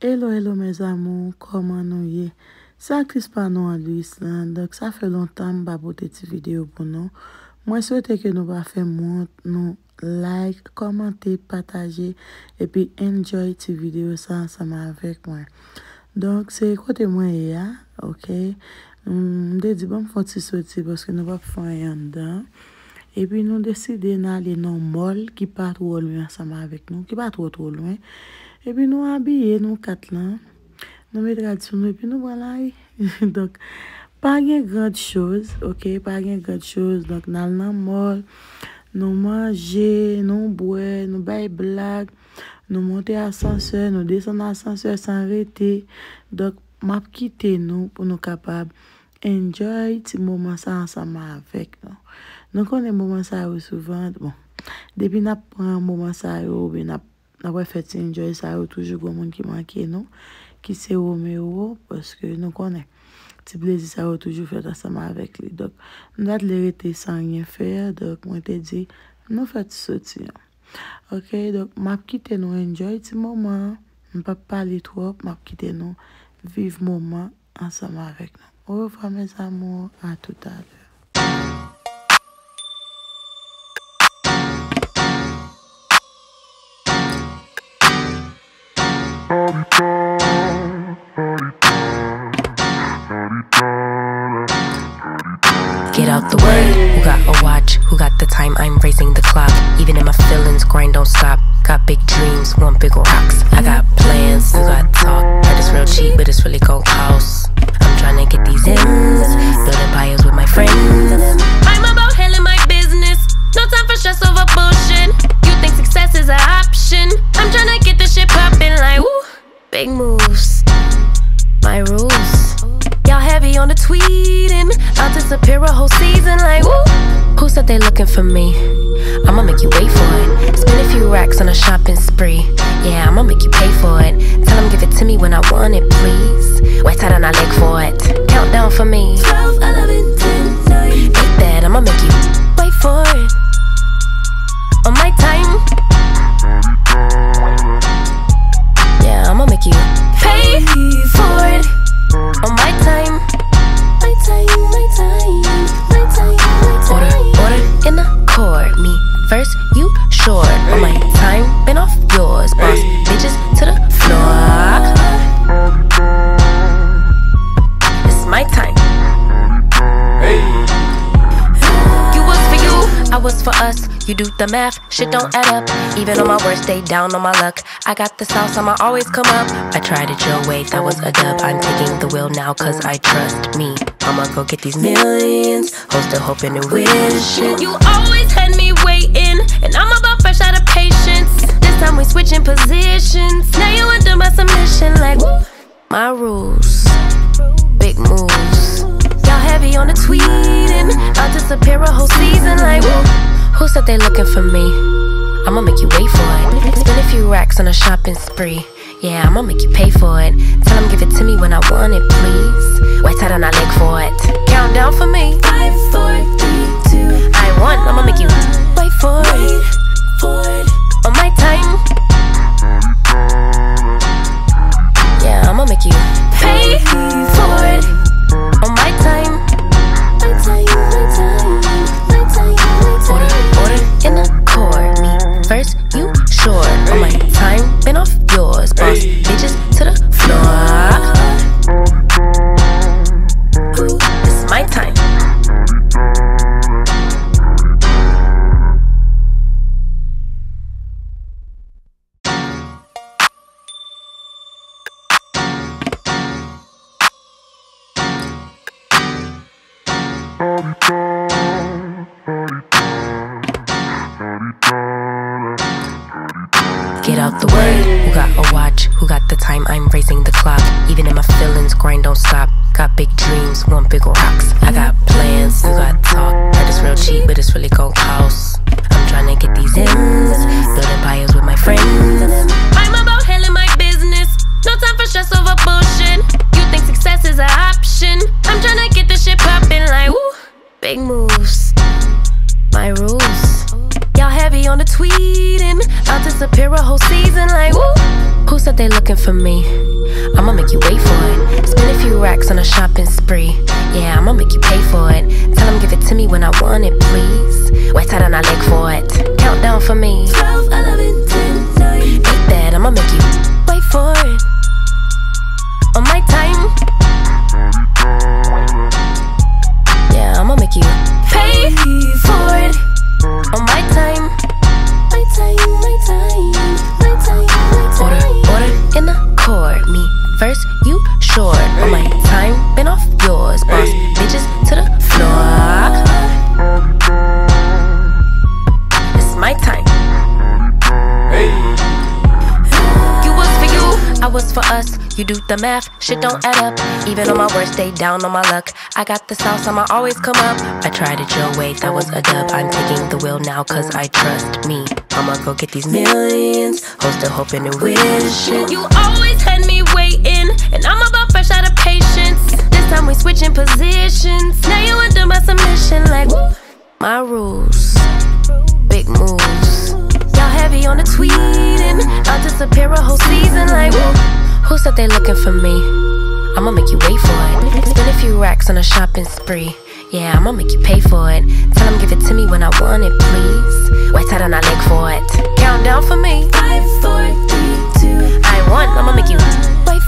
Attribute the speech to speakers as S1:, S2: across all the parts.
S1: Hello, hello, mes amou, koman nou ye? Se akris pa nou an Louis lan, dok sa fe lontan mba bote ti video pou nou. Mwen souwete ke nou ba fe moun nou like, komante, pataje, epi enjoy ti video sa ansama avek mwen. Donk se kote mwen e ya, ok? Mm, mde di bon fon ti soti poske nou ba pou fon yon dan. Epi nou deside nan li nou mol ki pat wou lwen ansama avek nou, ki pat wou lwen. Epi nou abye nou kat lan. Nou met radisyon nou epi nou balay. Donk, pa gen grad chouz. Ok, pa gen grad chouz. donk nan nan mol. Nou manje, nou bwe, nou bay blag. Nou monte asanseur, nou desen asanseur san rete. donk map kite nou pou nou kapab enjoy ti mouman sa ansama avek nou. Nou konen mouman sa yo souvan, bon, depi nap pran mouman sa yo, be nap Apre fèt se enjoy sa yo toujou gwo moun ki manke non? nou. Ki se ou me ou, paske nou konen. Ti plezi sa yo toujou fèt asama avèk li. Dok, nou dat lè rete san rien fè, Dok, mwen te di, nou fèt soti. Ok, dok, map kite nou enjoy ti mouman. Mpap pali trop, map kite nou. Viv mouman asama avèk nou. Ou fwa mè zamou, a tout alè.
S2: The way. Who got a watch? Who got the time? I'm raising the clock. Even in my feelings, grind don't stop. Got big dreams, want big rocks. I got plans, you got talk. Heard it's real cheap, but it's really cold for me? I'ma make you wait for it. Spend a few racks on a shopping spree. Yeah, I'ma make you pay for it. Tell them give it to me when I want it, please. Wait till I leg for it. Countdown for me. 12, 11, 10, 9. Eat that, I'ma make you wait for it. Do the math, shit don't add up. Even on my worst day, down on my luck. I got the sauce, I'ma always come up. I tried it your way, that was a dub. I'm taking the wheel now, cause I trust me. I'ma go get these millions, hold still hoping and wishing. You always had me waiting, and I'm about fresh out of patience. This time we switching positions. Now you under my submission, like woo. My rules, big moves. Y'all heavy on the tweeting. I'll disappear a whole season, like woo. Who said they looking for me? I'ma make you wait for it. Spend a few racks on a shopping spree. Yeah, I'ma make you pay for it. Tell them give it to me when I want it, please. Wait till I leg for it. Count down for me. Five, four, three, two. I want, I'ma make you wait for it. For it. On my time. Yeah, I'ma make you pay for it. Yours. I'll disappear a whole season like woo. Who said they looking for me? I'ma make you wait for it. Spend a few racks on a shopping spree. Yeah, I'ma make you pay for it. Tell them give it to me when I want it, please. Wait till I leg for it. Countdown for me. 12, 11, 10, 9. Eat that, I'ma make you wait for it. On my time. Yeah, I'ma make you pay first, you short. On my time, been off yours. Boss bitches to the floor. It's my time. Hey. You was for you, I was for us. You do the math, shit don't add up. Even on my worst day, down on my luck. I got the sauce, I'ma always come up. I tried it your way, that was a dub. I'm taking the wheel now, cause I trust me. I'ma go get these millions. Hope still hoping and wishing. You always had me waiting, and I'm about fresh out of patience. This time we switching positions. Now you under my submission, like woo. my rules. Big moves. Y'all heavy on the tweeting. I'll disappear a whole season, like woo. Who said they looking for me? I'ma make you wait for it. Spend a few racks on a shopping spree. Yeah, I'ma make you pay for it. Tell them give it to me when I want it, please. Wait till I leg for it. Count down for me. Five, four, three, two. I want, I'ma make you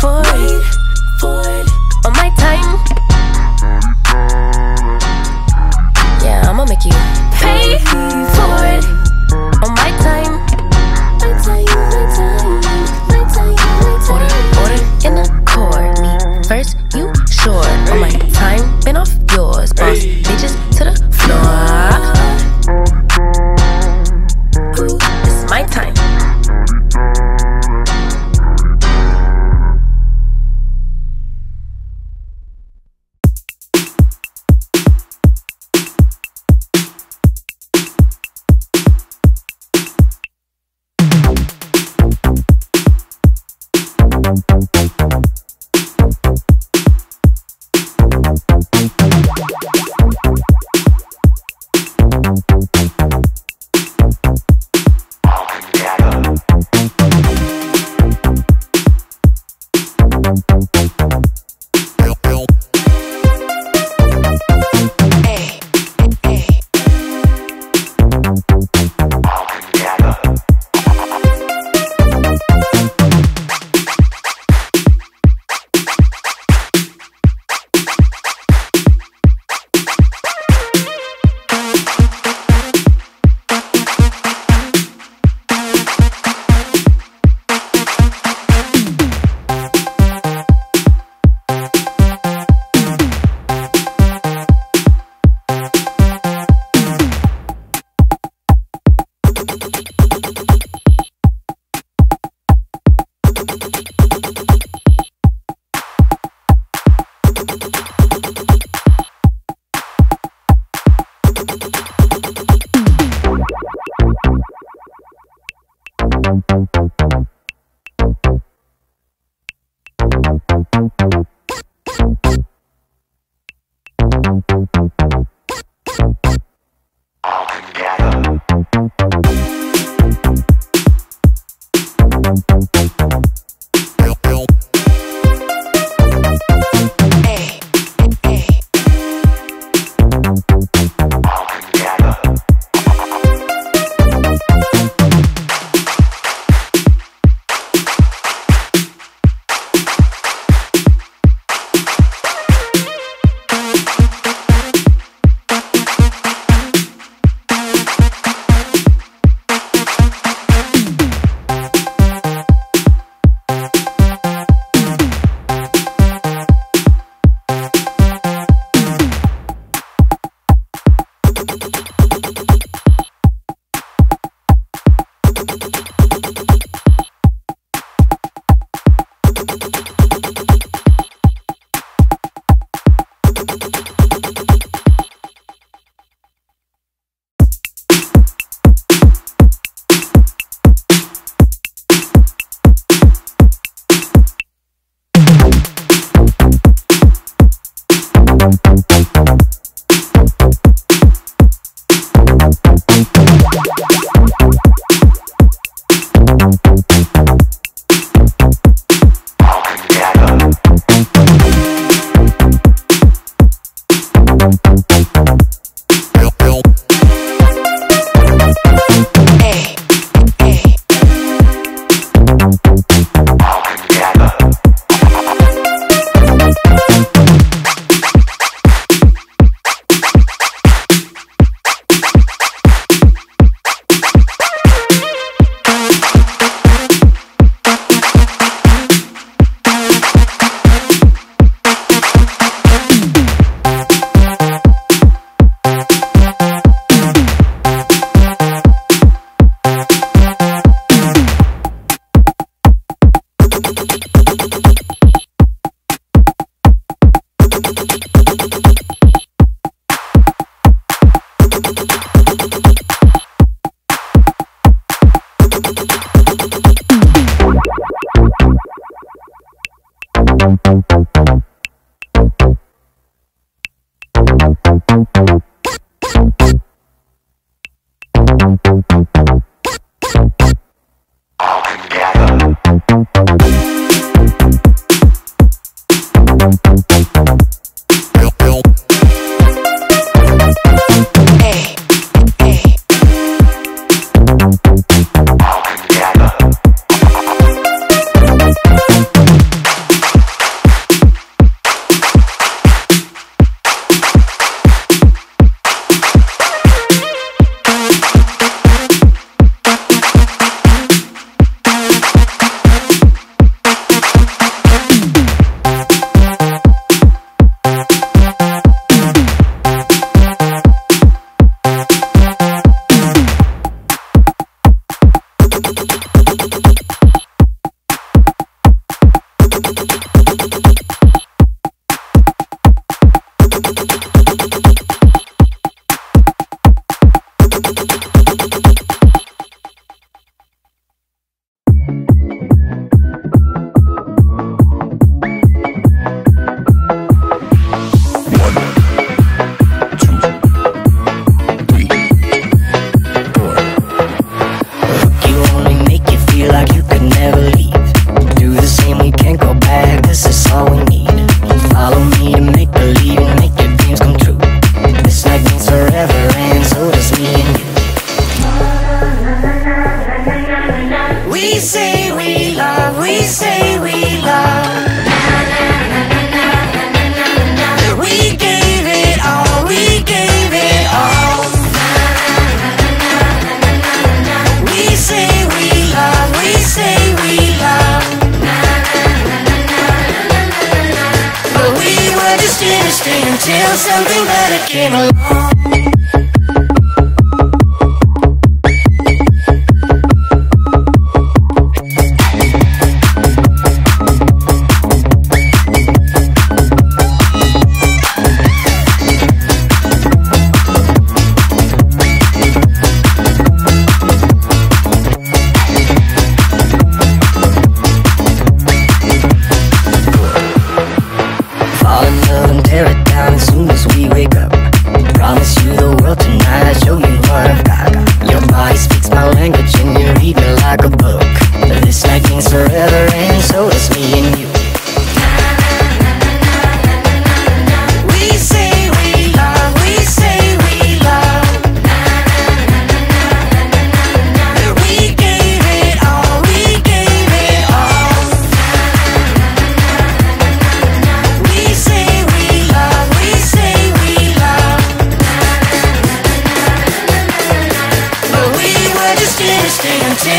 S2: for it. For it. On my time.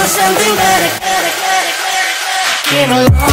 S2: do something better. better, better, better, better. Came along.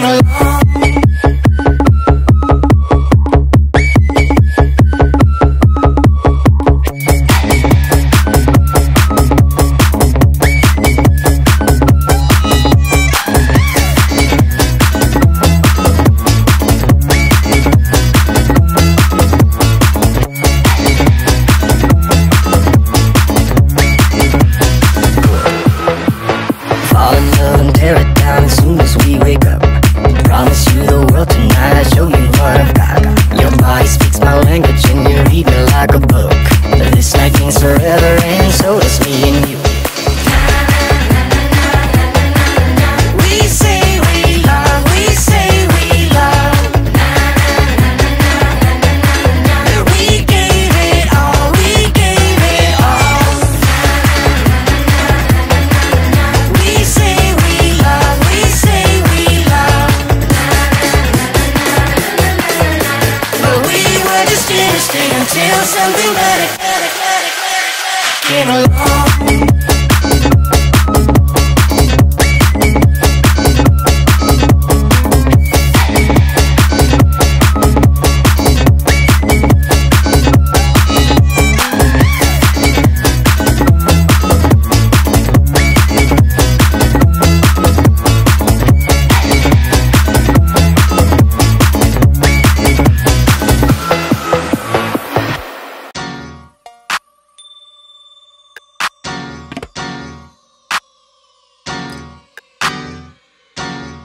S2: been
S3: love. Came along.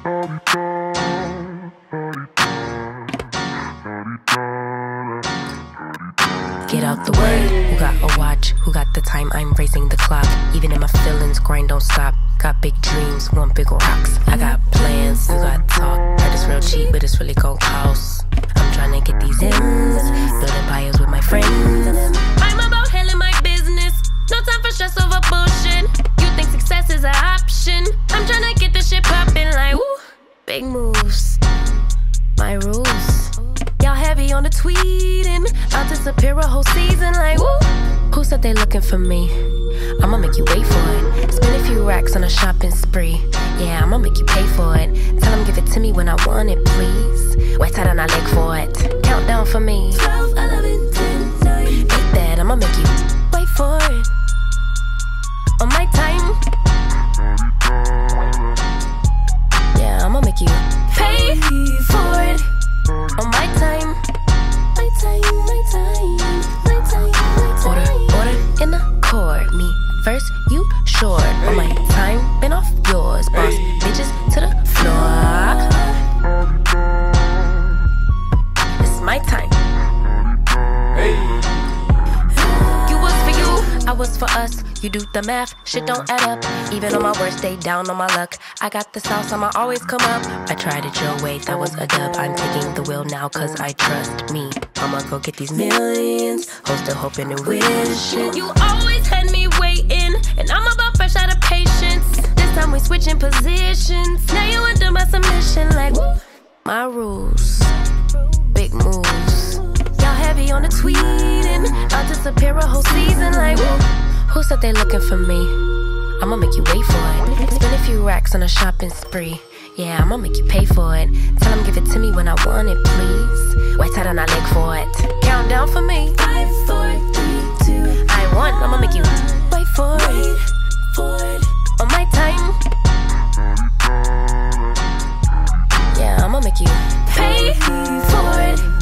S2: Get out the way. Who got a watch? Who got the time? I'm raising the clock. Even in my feelings, grind don't stop. Got big dreams, want big rocks. I got plans, you got talk. Heard it's real cheap, but it's really gon' cost. I'm trying to get these ends, building empires with my friends. I'm about handling my business. No time for stress over bullshit. You think success is an option? I'm trying to get this shit poppin' like woo. Big moves, my rules. Y'all heavy on the tweeting. I'll disappear a whole season like woo. Who said they looking for me? I'ma make you wait for it. Spend a few racks on a shopping spree. Yeah, I'ma make you pay for it. Tell them give it to me when I want it, please. Wait till I leg for it. Countdown for me. 12, 11, 10, 9. Ain't that I'ma make you the math, shit don't add up. Even on my worst day, down on my luck. I got the sauce, I'ma always come up. I tried it your way, that was a dub. I'm taking the wheel now, cause I trust me. I'ma go get these millions. Hold still hoping and wishing. You always had me waiting, and I'm about fresh out of patience. This time we switching positions. Now you under my submission, like woo. My rules, big moves. Y'all heavy on the tweeting. I'll disappear a whole season, like woo. Who said they looking for me? I'ma make you wait for it. Spend a few racks on a shopping spree. Yeah, I'ma make you pay for it. Tell them give it to me when I want it, please. Wait till I leg for it. Count down for me. Five, four, three, two. I want, I'ma make you wait for it. For it. On my time. Yeah, I'ma make you pay for it.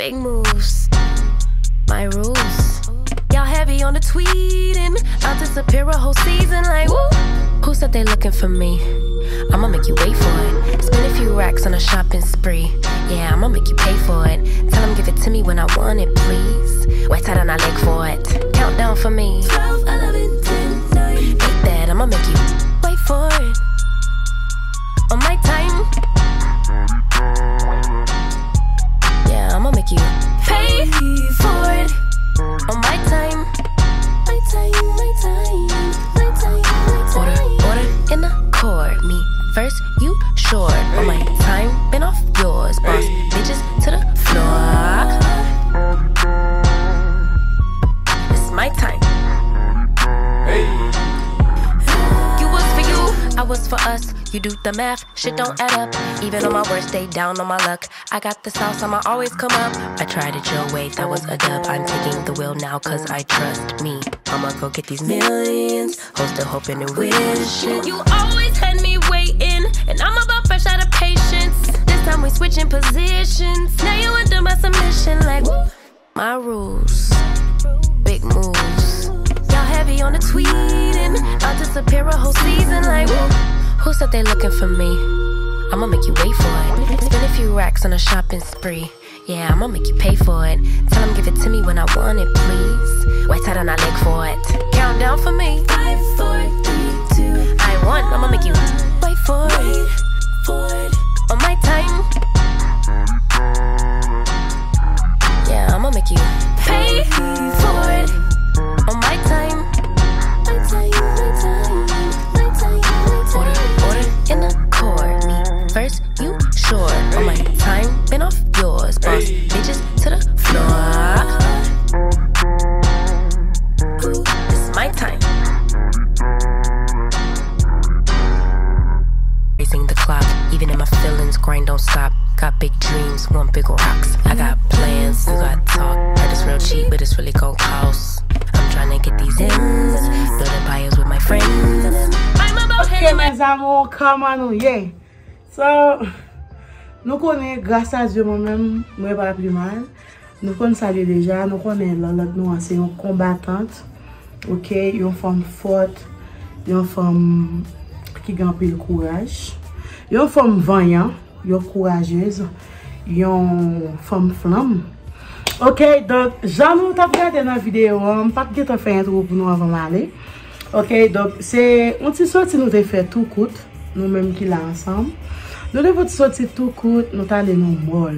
S2: Big moves, my rules. Y'all heavy on the tweeting. I'll disappear a whole season like woo. Who said they looking for me? I'ma make you wait for it. Spend a few racks on a shopping spree. Yeah, I'ma make you pay for it. Tell them give it to me when I want it, please. Wet Wait till I leg for it. Countdown for me. 12, 11, 10, 9. Ain't that I'ma make you wait for it. make you pay for it on my time. My time, my time, my time, my time. Order, order in the court. Me first, you short. On my time, been off yours, boss. Hey. Bitches the math, shit don't add up. Even on my worst day, down on my luck. I got the sauce, I'ma always come up. I tried it your way, that was a dub. I'm taking the wheel now, cause I trust me. I'ma go get these millions. Host still hoping and wishing. You always had me waiting, and I'm about fresh out of patience. This time we switching positions. Now you under my submission, like my rules. Big moves. Heavy on the tweeting. I'll disappear a whole season, like. Who said they looking for me? I'ma make you wait for it. Spend a few racks on a shopping spree. Yeah, I'ma make you pay for it. Tell them give it to me when I want it, please. Wait till I leg for it. Count down for me. Five, four, three, two. I want, I'ma make you
S4: Nou konen, grasa Diyo mwen mwen mwen pa pli mal. Nou konen salye deja, nou konen lal lak nou anse yon kombatant. Ok, yon fom fote, yon fom ki gampil kouraj. Yon fom vanyan, yon kourajez, yon fom flam. Ok, donk, jan nou tap gade nan videyo an, pak gete fè intro pou nou avan male. Ok, donk, se, onti soti nou te fè tou kout, nou menm ki la ansam. Nou devot soti tou kout, nou talen nou mol.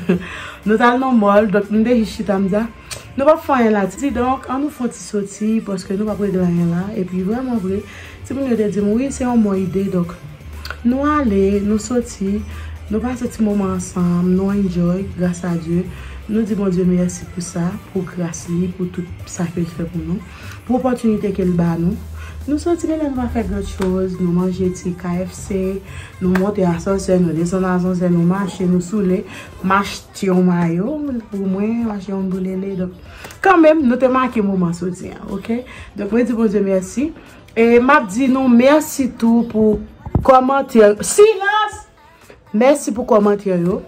S4: nou talen nou mol, dok de hichita mda. Nou pa fanyen la ti, donk an nou foti soti, poske nou pa pre dranyen la. E pi vreman vre, ti moun yo de di mou, oui, se yon mou ide, dok. Nou ale, nou soti, nou pa soti mouman ansam, nou enjoy, grasa a Diyo. Nou di bon Diyo mersi pou sa, pou kras li, pou tout sa ke l fè pou nou, pou opotunite ke l ba nou. Nou soti lè lè nou va fè gòt chòz, nou manje ti KFC, nou monte asansè, nou deson asansè, nou manche, nou soule, manche ti yon mayo, pou mwen manche yon boulele. Kan mèm nou te manke mouman soti, ok? Donk mwen di bon Diyo mersi. E map di nou mersi non, tou pou komantè. Silans! Mersi pou komantè yo.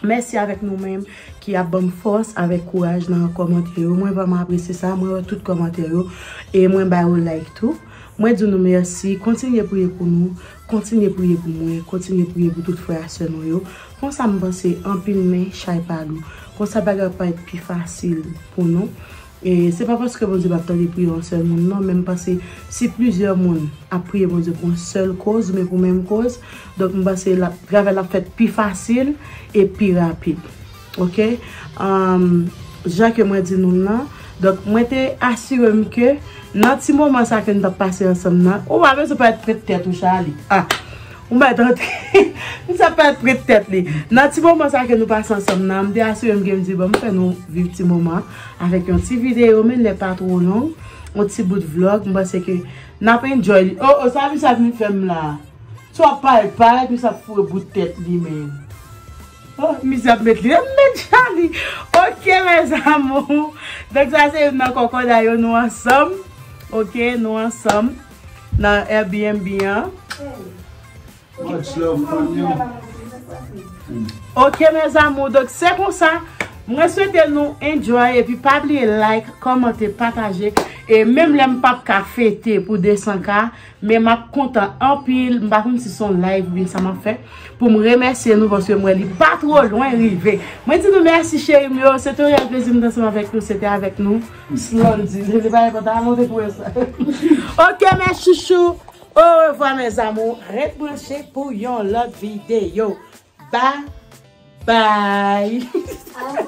S4: Mersi avèk nou mèm ki ap bom fòs avèk kouaj nan komantè yo. Mwen vèman apresi sa, mwen wè tout komantè yo. E mwen bay ou like tou. Mwen di nou mersi, kontinye pouye pou nou, kontinye pouye pou mwen, kontinye pouye pou tout fwè asè nou yo. Kon sa mwen se anpil men chay palou. Kon sa bagay pa et pi fasil pou nou. E se pa paske bon di bapta di priye an sel moun nan, menm pase si plizye moun ap priye bon di pou an sel koz, men pou menm koz, donk mba se la, grave la fet pi fasil e pi rapid. Ok? Um, Jake mwen di nou nan, donk mwen te asirem ke nan ti mouman sa ke nou tap pase ansam nan, ou mwen se pa et pret tet ou chali. Ha! Ah. Ou Mwen dante, rentre, mwen sa pa pre tet li. Nan ti mouman sa ke nou pasan som nan, mwen de asye mwen gen di, mwen fè nou viv ti mouman. Avèk yon ti videyo, men lè pa tro long. Yon ti bout vlog, mwen se ke nan pe enjoy li. Oh, oh, sa mi sa vin fèm la. Tso pal pal, mwen sa fure bout tet li men. Oh, mwen sa met li, mwen jan li. Ok, mwen zamou. Dèk sa se yon nan koko da yo nou ansam. Ok, nou ansam. Nan Airbnb an. Mm.
S5: Much love from you.
S4: Ok, mes zamou, Dok, se kon sa, mwen souwete nou enjoy. E pi pabli like, komante, pataje. E mèm lèm pap ka fete pou 200k. Mèm ap kontan anpil. Mba koum si son live bin sa man fè. Pou m remersye nou vòswe mwen li pa tro lwen rive. Mwen ti nou mersi chèri myo. Se te rèl plezi m dansan avèk nou. Se te avèk nou. slon di, se te pa repotan, moun te kouye sa. Ok mè chouchou. Au revoir mes amours. Rebranché pour yon lot vidéo. Bye. Bye.